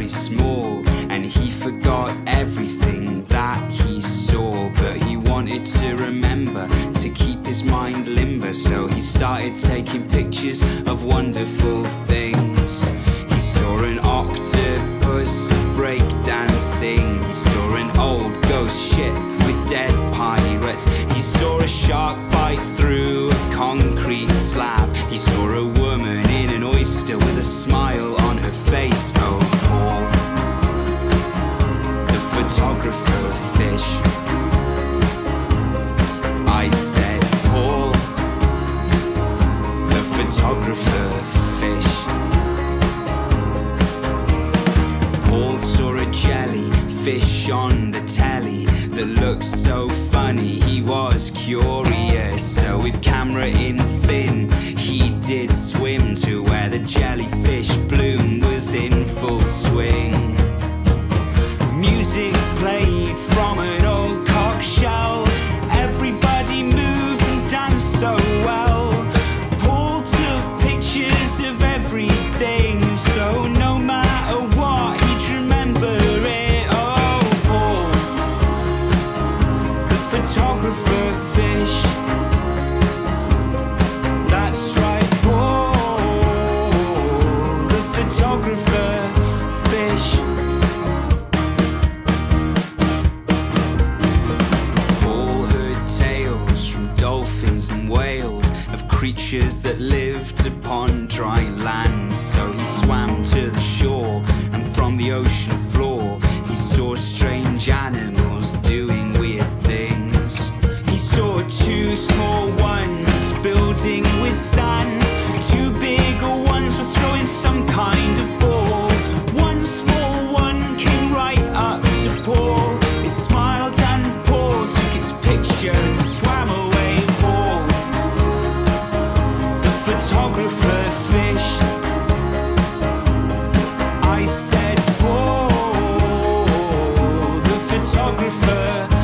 very small and he forgot everything that he saw. But he wanted to remember to keep his mind limber. So he started taking pictures of wonderful things. He saw an octopus breakdancing. He saw an old ghost ship with dead pirates. He saw a shark bite through a concrete slab. Photographer fish. Paul saw a jellyfish on the telly that looked so funny. He was curious, so with camera in fin, he did swim to where the jellyfish bloom was in full swing. Creatures that lived upon dry land. So ocean floor, he saw strange animals doing weird things. He saw two small ones building with sand, two bigger ones were throwing some kind of ball. One small one came right up to Paul. It smiled and Paul took its picture and swam away. Paul, the photographer photographer